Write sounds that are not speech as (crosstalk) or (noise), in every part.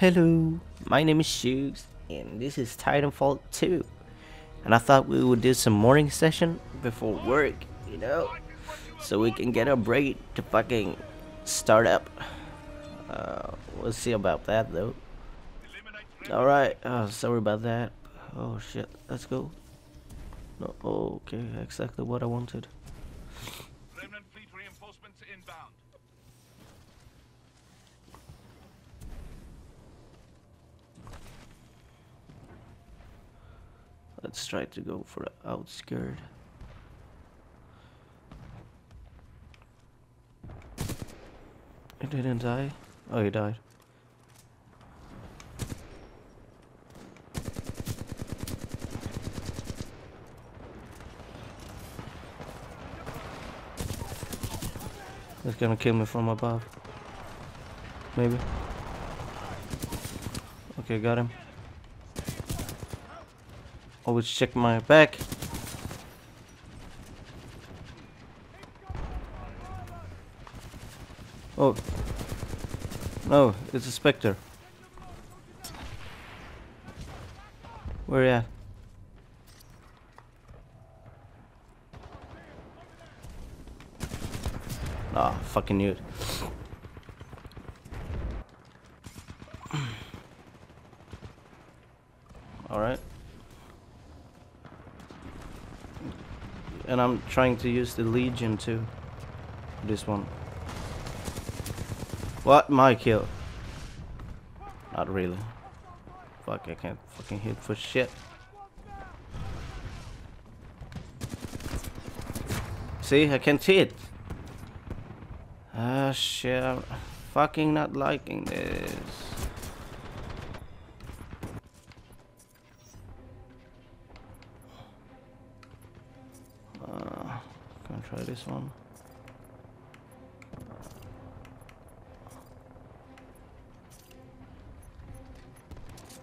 Hello, my name is Shoogs, and this is Titanfall 2. And I thought we would do some morning session before work, you know? So we can get a break to fucking start up. Uh, we'll see about that though. Alright, oh, sorry about that. Oh shit, let's go. No, okay, exactly what I wanted. Remnant fleet reinforcements inbound. Let's try to go for the outskirt. He didn't die? Oh, he died. He's gonna kill me from above. Maybe. Okay, got him. Always check my back. Oh. No, it's a specter. Where you at? Ah, fucking knew it. Alright. And I'm trying to use the Legion too. This one. What? My kill. Not really. Fuck, I can't fucking hit for shit. See, I can't hit. Ah, shit. I'm fucking not liking this. This one.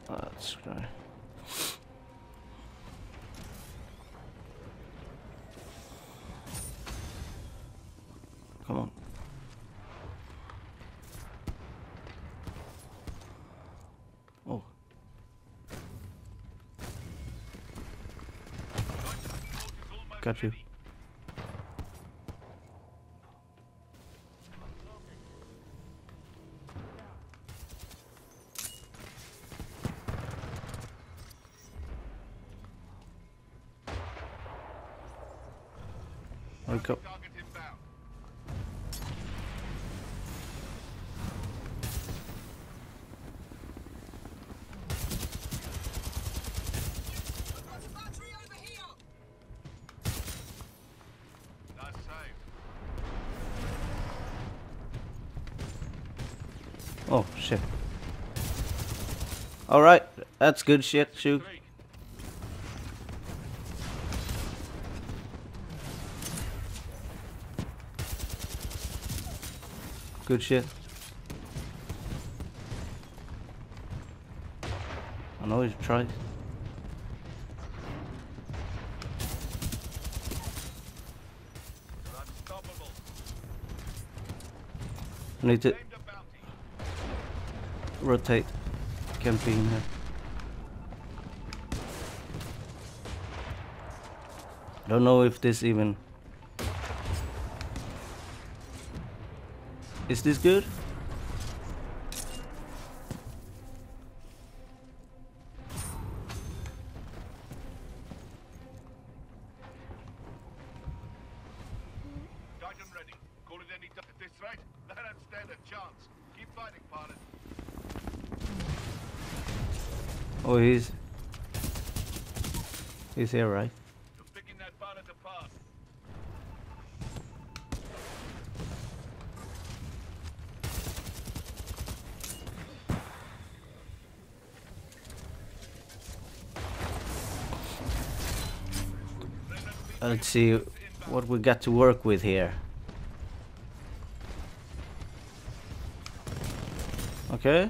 Let's go. Come on. Oh. Got you. Oh, shit. Alright, that's good shit, shoot. Good shit. I know you tried. Need to. Rotate. Camping here. Don't know if this even is this good? Titan ready. Call it any. This they don't stand a chance. Keep fighting, pilot. Oh, he's he's here, right? You're picking that pilot apart. Let's see what we got to work with here. Okay.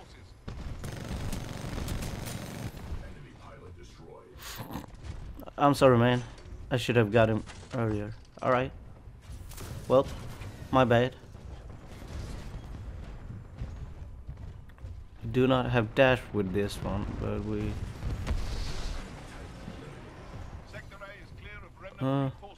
I'm sorry, man. I should have got him earlier. Alright. Well, my bad. We do not have dash with this one, but we... Sector A is clear of remnant Uh.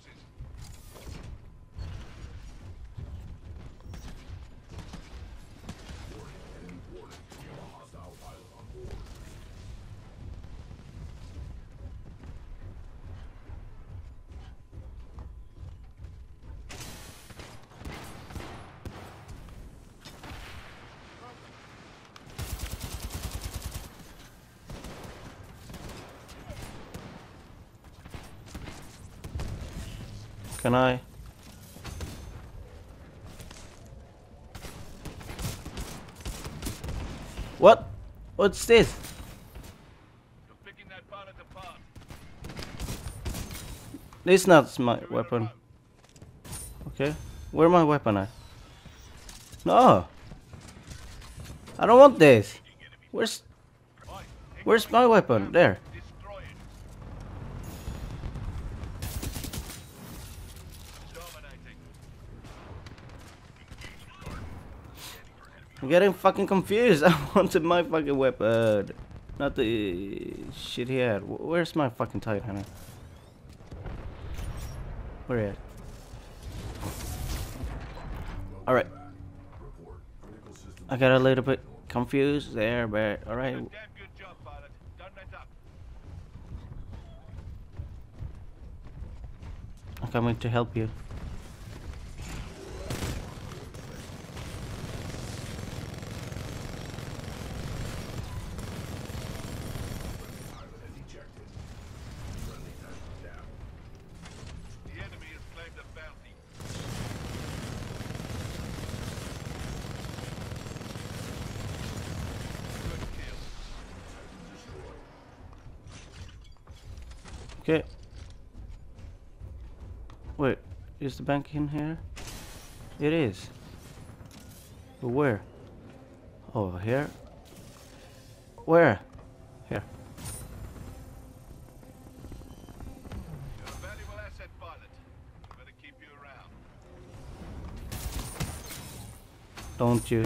Can I? What? What's this? You're picking that pilot apart. This not my weapon. Okay. Where my weapon at? No. I don't want this. Where's Where's my weapon? There. I'm getting fucking confused. (laughs) I wanted my fucking weapon. Not the shit he had. Where's my fucking Titan? Where he at? Alright. I got a little bit confused there, but alright. Damn good job, pilot. Don't let up. I'm coming to help you. The enemy has claimed a bounty. Good kill. Okay. Wait, is the bank in here? It is. But where? Over here? Where? Here. You're a valuable asset, pilot. Better keep you around. Don't you?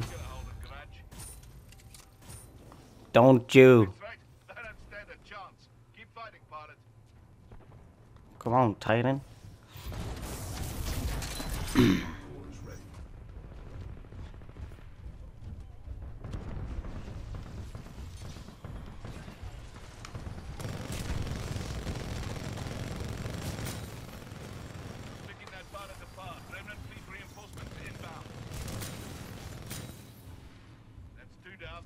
Don't you? That's right. They don't stand a chance. Keep fighting, pilot. Come on, Titan. (clears throat) Picking that pilot apart. Remnant fleet reinforcements inbound. That's two down.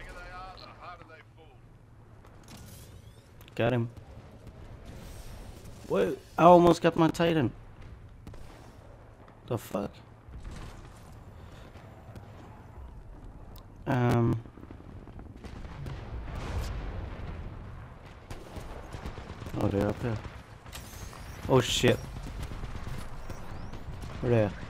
bigger they are, the harder they fall. Got him. Wait, I almost got my Titan. The fuck? Um. Oh, they're up here. Oh shit. Where they?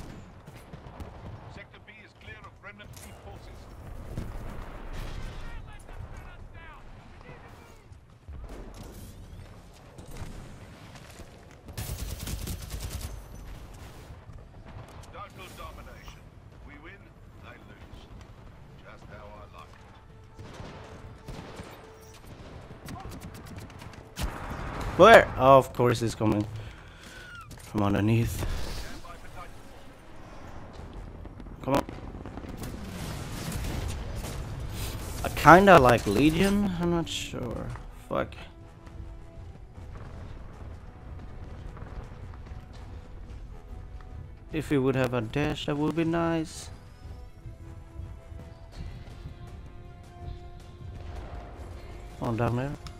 Where? Oh, of course he's coming from underneath. Come on. I kinda like Legion. I'm not sure. Fuck. If we would have a dash, that would be nice. On down there.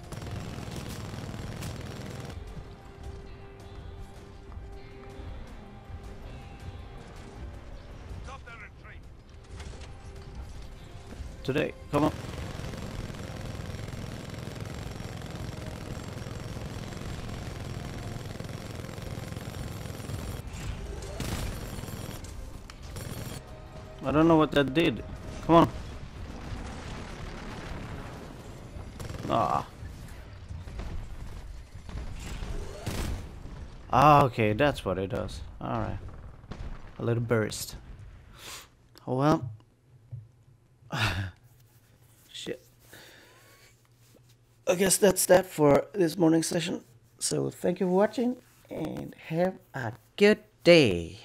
Today, come on. I don't know what that did. Come on. Ah. Ah, okay, that's what it does. Alright. A little burst. Oh well. (sighs) Shit. I guess that's that for this morning session. So thank you for watching and have a good day.